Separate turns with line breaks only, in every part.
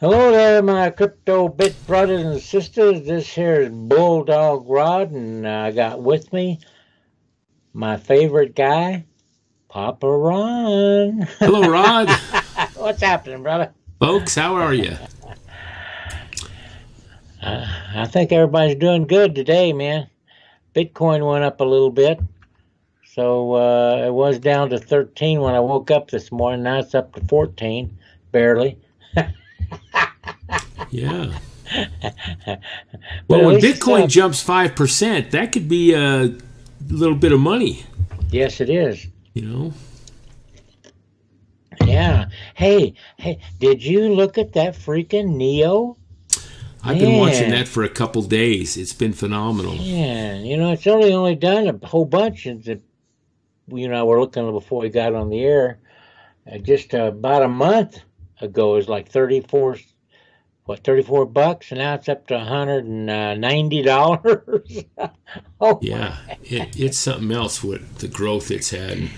Hello there, my crypto bit brothers and sisters. This here is Bulldog Rod, and I got with me my favorite guy, Papa Ron.
Hello, Rod.
What's happening, brother?
Folks, how are you?
Uh, I think everybody's doing good today, man. Bitcoin went up a little bit. So uh, it was down to 13 when I woke up this morning. Now it's up to 14, barely.
yeah. well, when Bitcoin jumps 5%, that could be a little bit of money.
Yes, it is.
You know?
Yeah. Hey, hey, did you look at that freaking Neo?
I've been watching that for a couple days. It's been phenomenal.
Yeah, you know, it's only only done a whole bunch. It's you know, we're looking before we got on the air. Uh, just uh, about a month ago, it was like 34, what, 34 bucks, and now it's up to $190.
Uh, oh, yeah, it, it's something else with the growth it's had.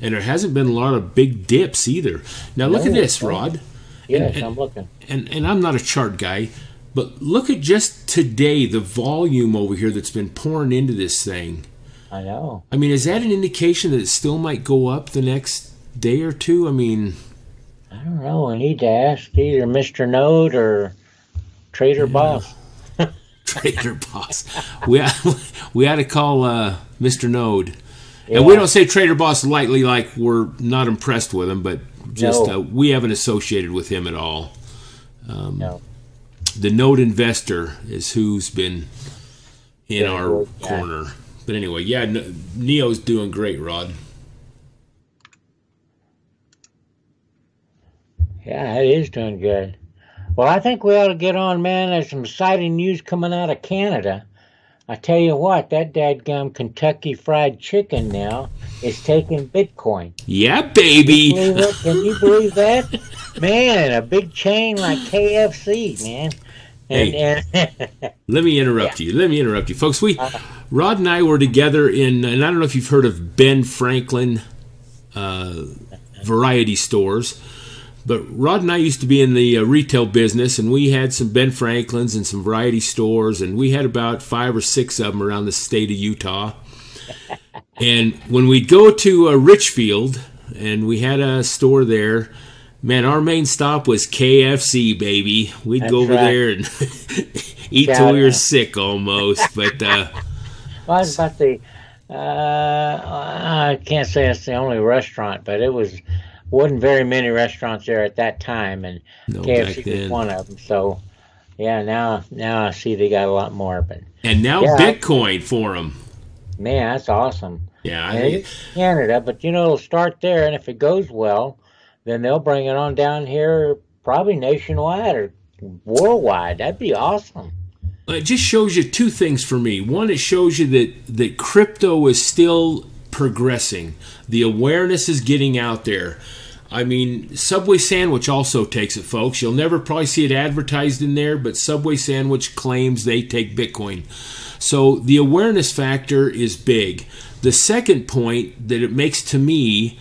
And there hasn't been a lot of big dips either. Now, look no, at this, Rod.
Yes, and, I'm looking.
And, and I'm not a chart guy, but look at just today the volume over here that's been pouring into this thing.
I know.
I mean, is that an indication that it still might go up the next day or two? I mean,
I don't know. I need to ask either Mr. Node or Trader yeah. Boss.
Trader Boss. We we had to call uh, Mr. Node, yeah. and we don't say Trader Boss lightly, like we're not impressed with him, but just no. uh, we haven't associated with him at all. Um, no. The Node investor is who's been in yeah, our corner. But anyway, yeah, Neo's doing great, Rod.
Yeah, it is doing good. Well, I think we ought to get on, man. There's some exciting news coming out of Canada. I tell you what, that dadgum Kentucky Fried Chicken now is taking Bitcoin.
Yeah, baby.
Can you, Can you believe that? man, a big chain like KFC, man.
And, hey, and let me interrupt yeah. you. Let me interrupt you, folks. We uh, Rod and I were together in, and I don't know if you've heard of Ben Franklin uh, variety stores, but Rod and I used to be in the uh, retail business, and we had some Ben Franklins and some variety stores, and we had about five or six of them around the state of Utah. and when we'd go to uh, Richfield, and we had a store there, man, our main stop was KFC, baby. We'd That's go over right. there and eat till we were sick almost. But uh,
well, I was about the. Uh, I can't say it's the only restaurant, but it was wasn't very many restaurants there at that time, and no, KFC was one of them. So, yeah, now now I see they got a lot more. But
and now yeah, Bitcoin for them.
Man, that's awesome.
Yeah, I
Canada, but you know, it'll start there, and if it goes well, then they'll bring it on down here, probably nationwide or worldwide. That'd be awesome.
It just shows you two things for me. One, it shows you that that crypto is still progressing. The awareness is getting out there. I mean, Subway Sandwich also takes it, folks. You'll never probably see it advertised in there, but Subway Sandwich claims they take Bitcoin. So the awareness factor is big. The second point that it makes to me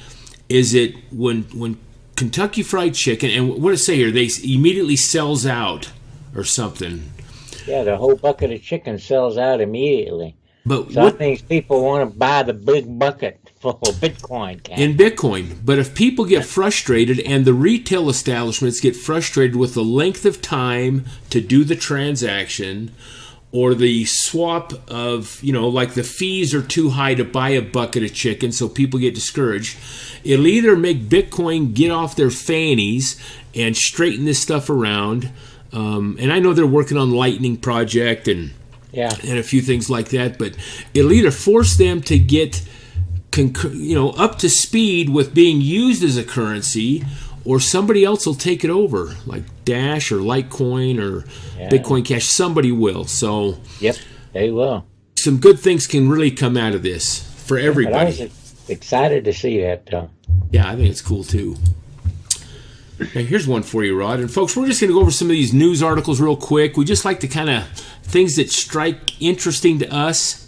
is it when when Kentucky Fried Chicken and what does it say here? They immediately sells out or something.
Yeah, the whole bucket of chicken sells out immediately. But so what, I think people want to buy the big bucket Bitcoin. Cash.
In Bitcoin. But if people get frustrated and the retail establishments get frustrated with the length of time to do the transaction or the swap of, you know, like the fees are too high to buy a bucket of chicken, so people get discouraged, it'll either make Bitcoin get off their fannies and straighten this stuff around um, and I know they're working on Lightning Project and
yeah.
and a few things like that, but it'll either force them to get you know up to speed with being used as a currency or somebody else will take it over like dash or litecoin or yeah. bitcoin cash somebody will so
yep they will
some good things can really come out of this for everybody
yeah, i was excited to see that uh,
yeah i think it's cool too now, here's one for you, Rod. And folks, we're just going to go over some of these news articles real quick. We just like to kind of things that strike interesting to us.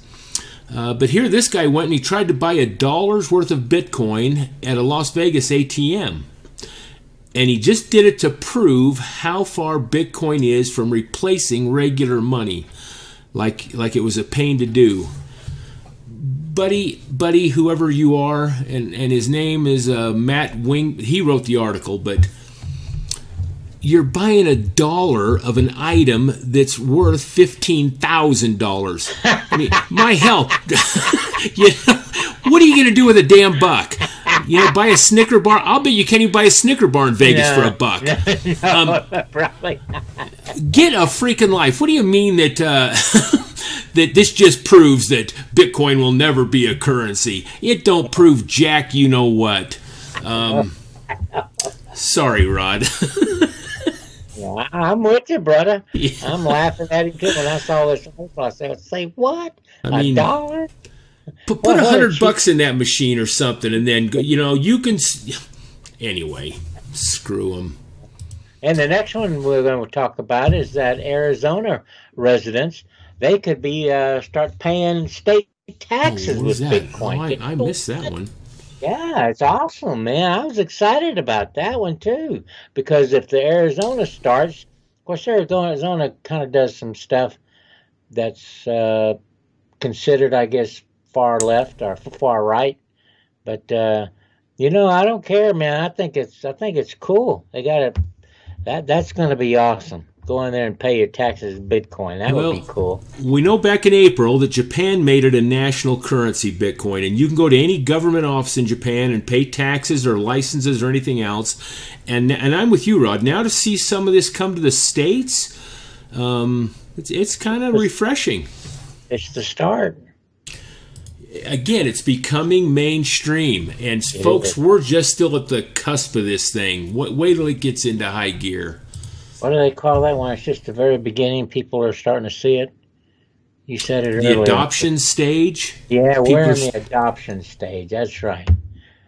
Uh, but here, this guy went and he tried to buy a dollar's worth of Bitcoin at a Las Vegas ATM. and he just did it to prove how far Bitcoin is from replacing regular money, like like it was a pain to do. Buddy, buddy, whoever you are, and, and his name is uh, Matt Wing. He wrote the article, but you're buying a dollar of an item that's worth fifteen thousand dollars. I mean, my help. you know, what are you going to do with a damn buck? You know, buy a Snicker bar. I'll bet you can't even buy a Snicker bar in Vegas no, for a buck. No, um, probably. get a freaking life. What do you mean that uh, that this just proves that Bitcoin will never be a currency? It don't prove jack. You know what? Um, sorry, Rod.
Yeah, I'm with you, brother. Yeah. I'm laughing at him too when I saw this. I said, "Say what? I mean, a dollar?"
Put, put a hundred bucks in that machine or something, and then go, you know you can. Anyway, screw them.
And the next one we're going to talk about is that Arizona residents they could be uh, start paying state taxes oh, with that? Bitcoin.
Oh, I, I missed that one.
Yeah, it's awesome, man. I was excited about that one too because if the Arizona starts, of course, Arizona, Arizona kind of does some stuff that's uh, considered, I guess, far left or far right. But uh, you know, I don't care, man. I think it's I think it's cool. They got it. That that's going to be awesome. Go in there and pay your taxes in Bitcoin. That well, would be cool.
We know back in April that Japan made it a national currency, Bitcoin, and you can go to any government office in Japan and pay taxes or licenses or anything else. And and I'm with you, Rod. Now to see some of this come to the states, um, it's it's kind of refreshing.
It's the start
again, it's becoming mainstream, and it folks, is. we're just still at the cusp of this thing. Wait till it gets into high gear.
What do they call that when it's just the very beginning? People are starting to see it. You said it earlier.
the earlier. adoption stage.
Yeah, we're in the adoption stage. That's right.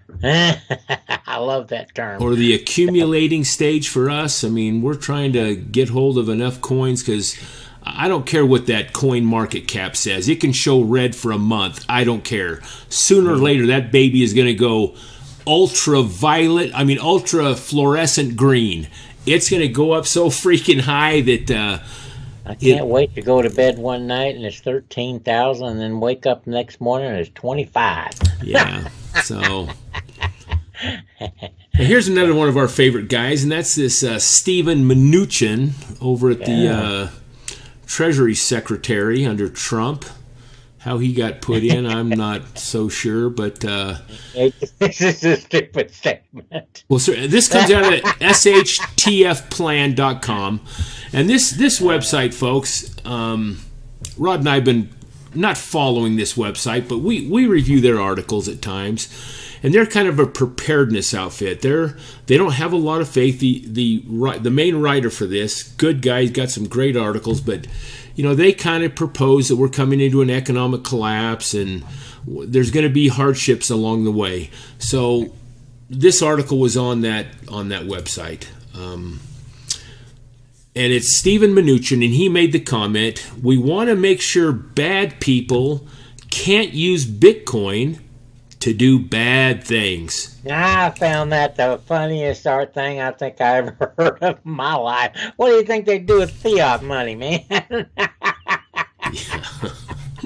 I love that term.
Or the accumulating stage for us. I mean, we're trying to get hold of enough coins because I don't care what that coin market cap says. It can show red for a month. I don't care. Sooner or mm-hmm. later, that baby is going to go ultraviolet, I mean, ultra fluorescent green. It's going to go up so freaking high that. Uh,
I can't it, wait to go to bed one night and it's 13,000 and then wake up the next morning and it's 25.
yeah. So. here's another one of our favorite guys, and that's this uh, Steven Mnuchin over at yeah. the. Uh, Treasury Secretary under Trump. How he got put in, I'm not so sure, but uh,
this is a stupid statement.
Well, sir, this comes out of shtfplan.com, and this this website, folks. Um, Rod and I've been not following this website, but we we review their articles at times and they're kind of a preparedness outfit. They're they don't have a lot of faith. The the the main writer for this, good guy, he's got some great articles, but you know they kind of propose that we're coming into an economic collapse and there's going to be hardships along the way. So this article was on that on that website. Um, and it's Steven Mnuchin, and he made the comment: "We want to make sure bad people can't use Bitcoin to do bad things.
I found that the funniest art thing I think I ever heard of in my life. What do you think they do with fiat money, man?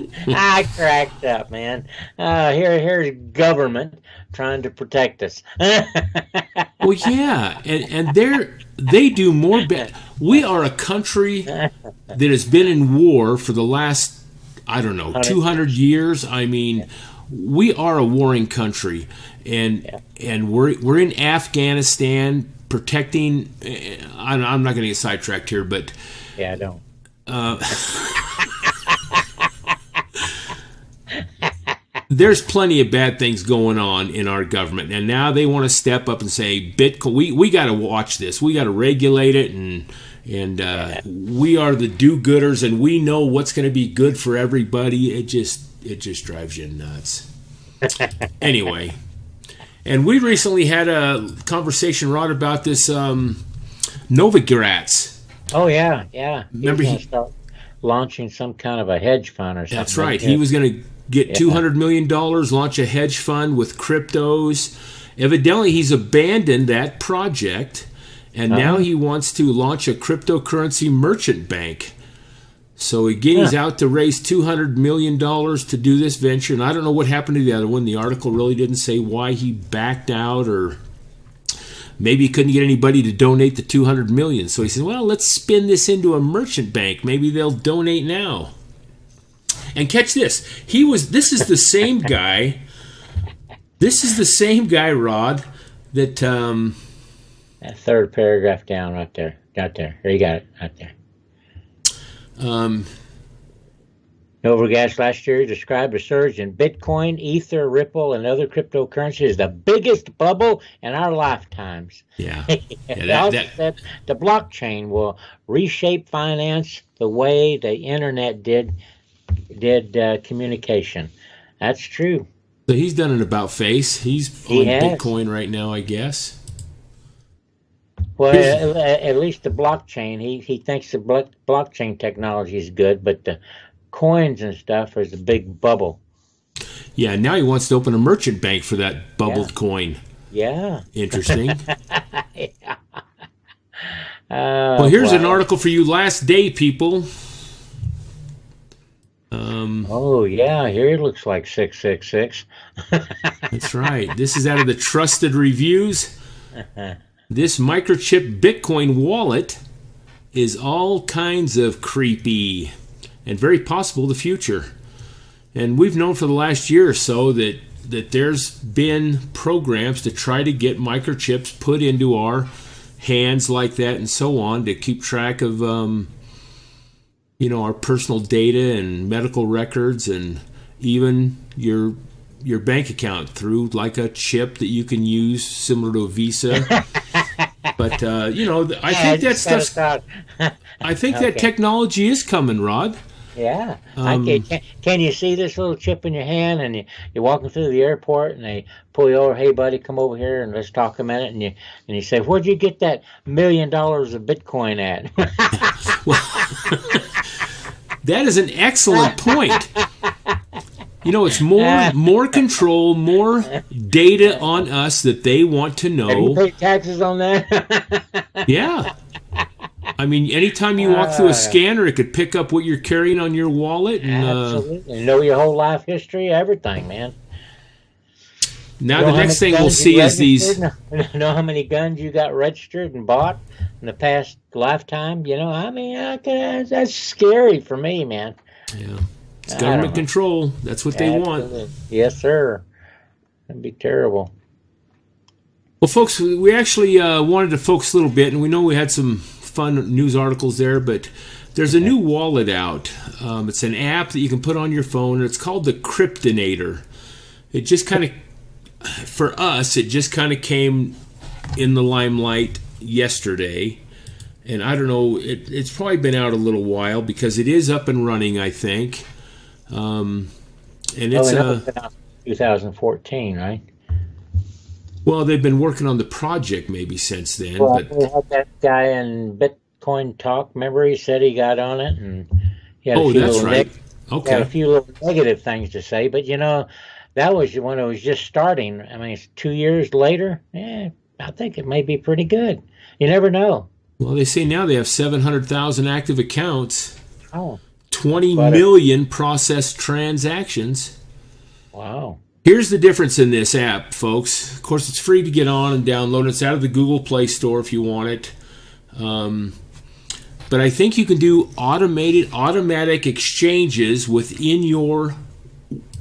I cracked up, man. Uh, here, here's government trying to protect us.
well, yeah, and and they're they do more bad. We are a country that has been in war for the last I don't know 200 years. I mean, we are a warring country, and yeah. and we're we're in Afghanistan protecting. Eh, I'm, I'm not going to get sidetracked here, but
yeah, I don't. Uh,
there's plenty of bad things going on in our government, and now they want to step up and say Bitcoin. We we got to watch this. We got to regulate it, and and uh, we are the do-gooders, and we know what's going to be good for everybody. It just it just drives you nuts. anyway, and we recently had a conversation, Rod, about this um, Novogratz.
Oh yeah, yeah. Remember he launching some kind of a hedge fund or something.
That's right. he was going to get yeah. two hundred million dollars, launch a hedge fund with cryptos. Evidently, he's abandoned that project. and uh-huh. now he wants to launch a cryptocurrency merchant bank. So again, he's out to raise two hundred million dollars to do this venture, and I don't know what happened to the other one. The article really didn't say why he backed out, or maybe he couldn't get anybody to donate the two hundred million. So he said, "Well, let's spin this into a merchant bank. Maybe they'll donate now." And catch this: he was. This is the same guy. This is the same guy, Rod. That um,
that third paragraph down, right there, right there. Here you got it, right there. Um, Novogratz last year described a surge in Bitcoin, Ether, Ripple, and other cryptocurrencies as the biggest bubble in our lifetimes.
Yeah.
yeah that, that, the blockchain will reshape finance the way the internet did did uh, communication. That's true.
So he's done an about face. He's he on has. Bitcoin right now, I guess.
Well, at, at, least the blockchain, he, he thinks the blockchain technology is good, but the coins and stuff is a big bubble.
Yeah, now he wants to open a merchant bank for that bubbled
yeah.
coin.
Yeah.
Interesting. yeah. Uh, well, here's wow. an article for you last day, people.
Um, oh yeah, here it looks like six six six.
That's right. This is out of the trusted reviews. This microchip Bitcoin wallet is all kinds of creepy and very possible the future. And we've known for the last year or so that that there's been programs to try to get microchips put into our hands like that and so on to keep track of um, you know our personal data and medical records and even your your bank account through like a chip that you can use similar to a visa But uh, you know, I yeah, think I that stuff. I think okay. that technology is coming, Rod.
Yeah. Um, can, can you see this little chip in your hand and you, you're walking through the airport and they pull you over, hey buddy, come over here and let's talk a minute and you and you say, Where'd you get that million dollars of Bitcoin at? well,
that is an excellent point. You know, it's more more control, more data on us that they want to know.
you pay taxes on that?
yeah. I mean, anytime you walk through a uh, scanner, it could pick up what you're carrying on your wallet and
absolutely uh, know your whole life history, everything, man.
Now the next thing we'll see is these.
Know how many guns you got registered and bought in the past lifetime? You know, I mean, I can, that's scary for me, man.
Yeah. It's government control. That's what they want.
Yes, sir. That'd be terrible.
Well, folks, we actually uh, wanted to focus a little bit, and we know we had some fun news articles there, but there's a new wallet out. Um, it's an app that you can put on your phone, and it's called the Cryptonator. It just kind of, for us, it just kind of came in the limelight yesterday. And I don't know, it, it's probably been out a little while because it is up and running, I think. Um, and it's oh,
uh, 2014, right?
Well, they've been working on the project maybe since then. Well, but
we had that guy in Bitcoin Talk. Remember, he said he got on it, and he had
oh, a few that's right. Okay,
had a few little negative things to say. But you know, that was when it was just starting. I mean, it's two years later. Yeah, I think it may be pretty good. You never know.
Well, they say now they have seven hundred thousand active accounts.
Oh.
20 but it, processed transactions.
Wow.
Here's the difference in this app, folks. Of course, it's free to get on and download. It's out of the Google Play Store if you want it. Um, but I think you can do automated, automatic exchanges within your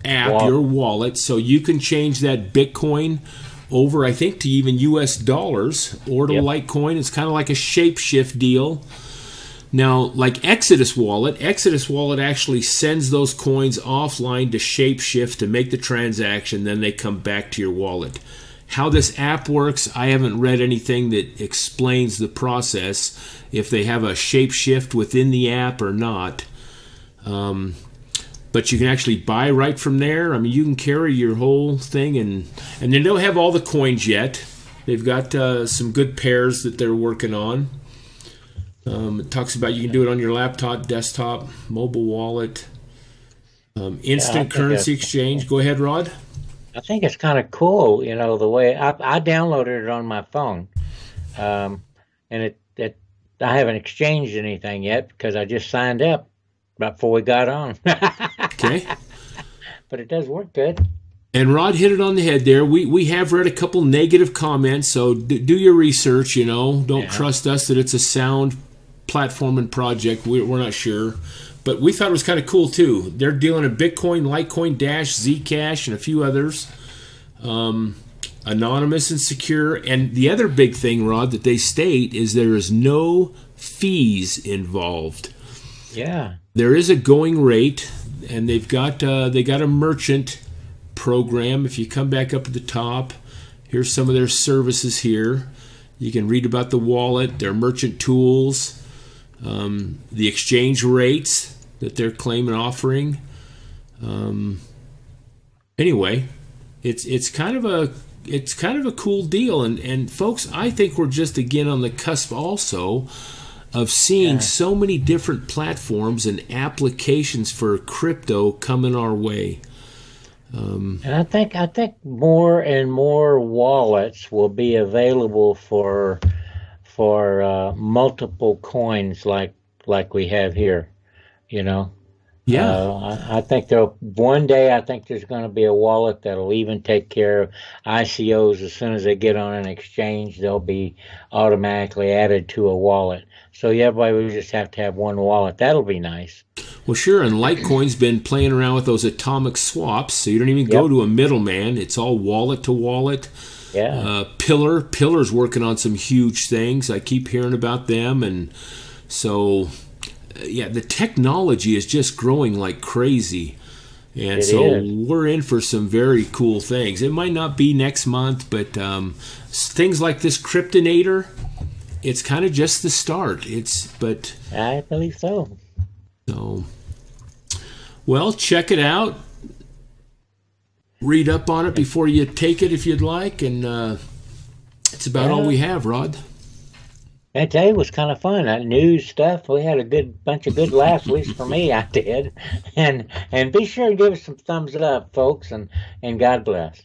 app, wow. your wallet, so you can change that Bitcoin over, I think, to even U.S. dollars or to yep. Litecoin. It's kind of like a shapeshift deal. Now, like Exodus Wallet, Exodus Wallet actually sends those coins offline to Shapeshift to make the transaction, then they come back to your wallet. How this app works, I haven't read anything that explains the process, if they have a Shapeshift within the app or not. Um, but you can actually buy right from there. I mean, you can carry your whole thing, and and they don't have all the coins yet. They've got uh, some good pairs that they're working on. Um, it talks about you can do it on your laptop, desktop, mobile wallet, um, instant yeah, currency exchange. Go ahead, Rod.
I think it's kind of cool, you know, the way I, I downloaded it on my phone. Um, and it, it I haven't exchanged anything yet because I just signed up right before we got on.
okay.
But it does work good.
And Rod hit it on the head there. We we have read a couple negative comments, so d- do your research. You know, don't yeah. trust us that it's a sound platform and project. We're, we're not sure, but we thought it was kind of cool too. They're dealing in Bitcoin, Litecoin, Dash, Zcash, and a few others. Um, anonymous and secure. And the other big thing, Rod, that they state is there is no fees involved.
Yeah.
There is a going rate, and they've got uh, they got a merchant program. If you come back up at the top, here's some of their services here. You can read about the wallet, their merchant tools, um, the exchange rates that they're claiming offering. Um, anyway, it's it's kind of a it's kind of a cool deal, and and folks, I think we're just again on the cusp also of seeing yeah. so many different platforms and applications for crypto coming our way.
Um, and I think I think more and more wallets will be available for for uh, multiple coins like like we have here. You know.
Yeah. Uh,
I, I, think there one day I think there's going to be a wallet that'll even take care of ICOs as soon as they get on an exchange. They'll be automatically added to a wallet. So yeah, everybody will just have to have one wallet. That'll be nice.
Well, sure. And Litecoin's been playing around with those atomic swaps, so you don't even yep. go to a middleman. It's all wallet to wallet.
Yeah.
Uh, Pillar, Pillar's working on some huge things. I keep hearing about them, and so yeah, the technology is just growing like crazy. And it so is. we're in for some very cool things. It might not be next month, but um, things like this Cryptonator, it's kind of just the start. It's but
I believe so.
So, well, check it out. Read up on it before you take it if you'd like, and uh, it's about all we have, Rod.
That day was kind of fun. That news stuff. We had a good bunch of good laughs, at least for me, I did. And and be sure and give us some thumbs up, folks, and and God bless.